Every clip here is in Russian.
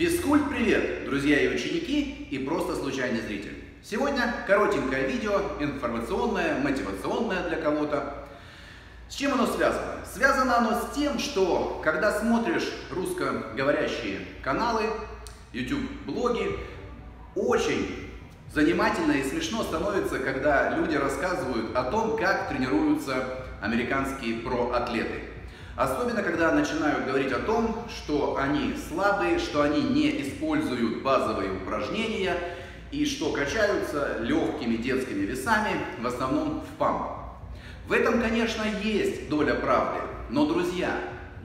Физкульт привет, друзья и ученики, и просто случайный зритель. Сегодня коротенькое видео, информационное, мотивационное для кого-то. С чем оно связано? Связано оно с тем, что когда смотришь русскоговорящие каналы, YouTube-блоги, очень занимательно и смешно становится, когда люди рассказывают о том, как тренируются американские проатлеты. Особенно, когда начинают говорить о том, что они слабые, что они не используют базовые упражнения и что качаются легкими детскими весами, в основном в памп. В этом, конечно, есть доля правды, но, друзья,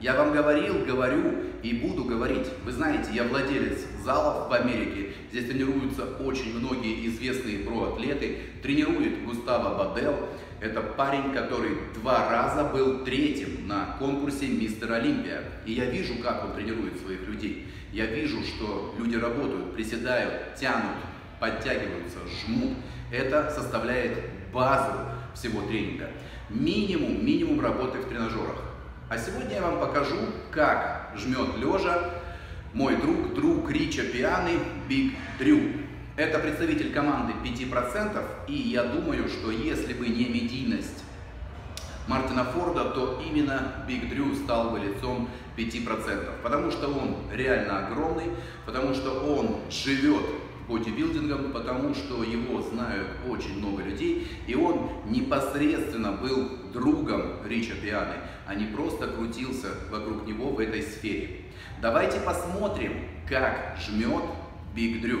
я вам говорил, говорю и буду говорить. Вы знаете, я владелец залов в Америке. Здесь тренируются очень многие известные проатлеты. Тренирует Густаво Бадел. Это парень, который два раза был третьим на конкурсе Мистер Олимпия. И я вижу, как он тренирует своих людей. Я вижу, что люди работают, приседают, тянут, подтягиваются, жмут. Это составляет базу всего тренинга. Минимум, минимум работы в тренажерах. А сегодня я вам покажу, как жмет лежа мой друг, друг Рича Пианы, Биг Дрю. Это представитель команды 5%, и я думаю, что если бы не медийность Мартина Форда, то именно Биг Дрю стал бы лицом 5%. Потому что он реально огромный, потому что он живет бодибилдингом, потому что его знают очень много людей, и он непосредственно был другом Рича Пианы, а не просто крутился вокруг него в этой сфере. Давайте посмотрим, как жмет Биг Дрю.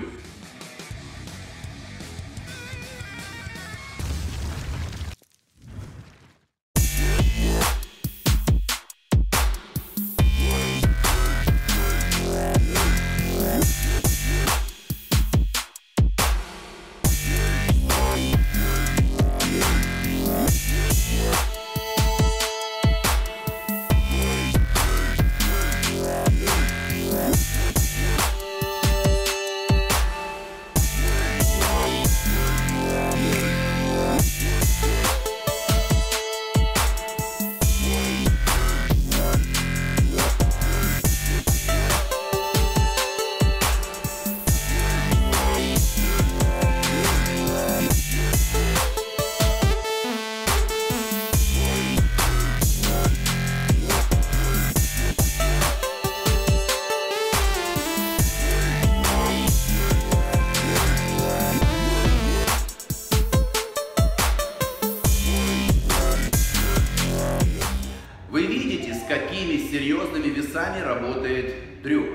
С какими серьезными весами работает Дрю.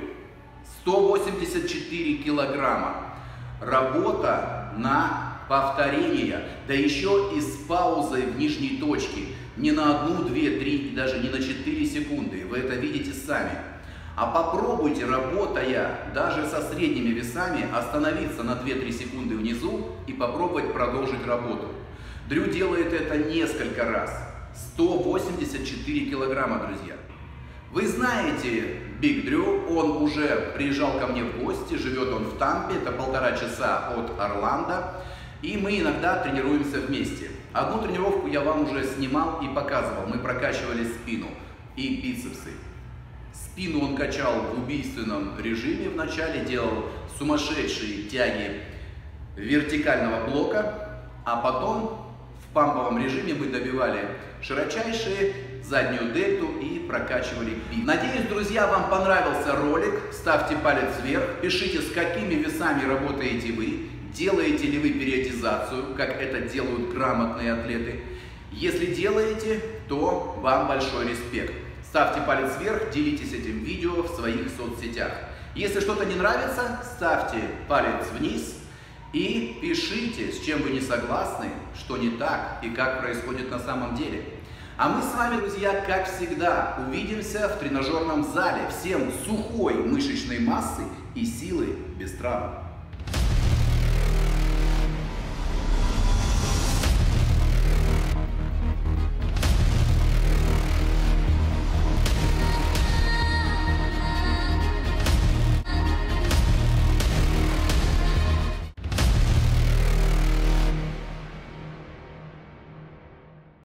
184 килограмма. Работа на повторение, да еще и с паузой в нижней точке. Не на одну, две, три даже не на 4 секунды. Вы это видите сами. А попробуйте, работая даже со средними весами, остановиться на 2-3 секунды внизу и попробовать продолжить работу. Дрю делает это несколько раз. 184 килограмма, друзья. Вы знаете Биг Дрю, он уже приезжал ко мне в гости, живет он в Тампе, это полтора часа от Орландо, и мы иногда тренируемся вместе. Одну тренировку я вам уже снимал и показывал, мы прокачивали спину и бицепсы. Спину он качал в убийственном режиме вначале, делал сумасшедшие тяги вертикального блока, а потом в памповом режиме мы добивали широчайшие, заднюю дельту и прокачивали бит. Надеюсь, друзья, вам понравился ролик. Ставьте палец вверх, пишите, с какими весами работаете вы, делаете ли вы периодизацию, как это делают грамотные атлеты. Если делаете, то вам большой респект. Ставьте палец вверх, делитесь этим видео в своих соцсетях. Если что-то не нравится, ставьте палец вниз, и пишите, с чем вы не согласны, что не так и как происходит на самом деле. А мы с вами, друзья, как всегда, увидимся в тренажерном зале. Всем сухой мышечной массы и силы без травм.